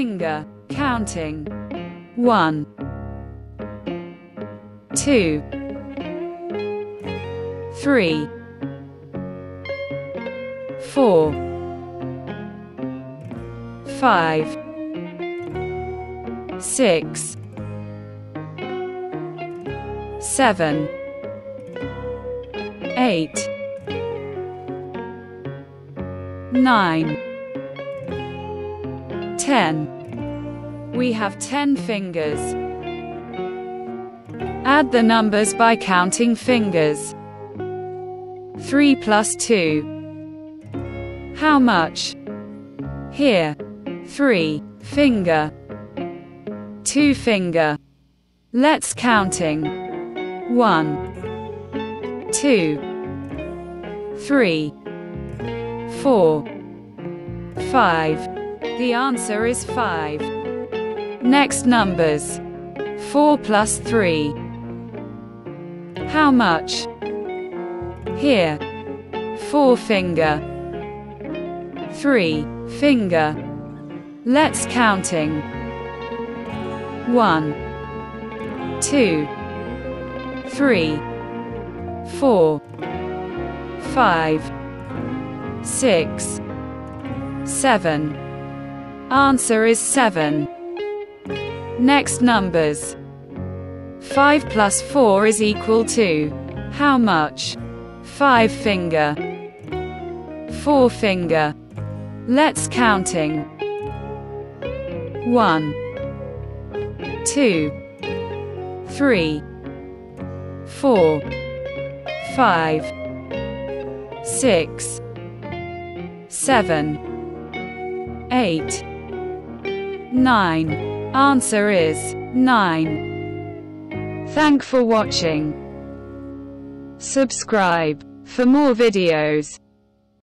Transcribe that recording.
finger, counting. One, two, three, four, five, six, seven, eight, nine, ten. We have ten fingers. Add the numbers by counting fingers. 3 plus 2. How much? Here. 3. Finger. 2 finger. Let's counting. 1. 2. 3. 4. 5. The answer is 5. Next numbers. 4 plus 3. How much? Here. 4 finger. 3 finger. Let's counting. 1 2 3 4 5 6 7 Answer is 7. Next numbers. 5 plus 4 is equal to how much? 5 finger. 4 finger. Let's counting. 1 2 3 4 5 6 7 8 9 Answer is 9 Thank for watching. Subscribe for more videos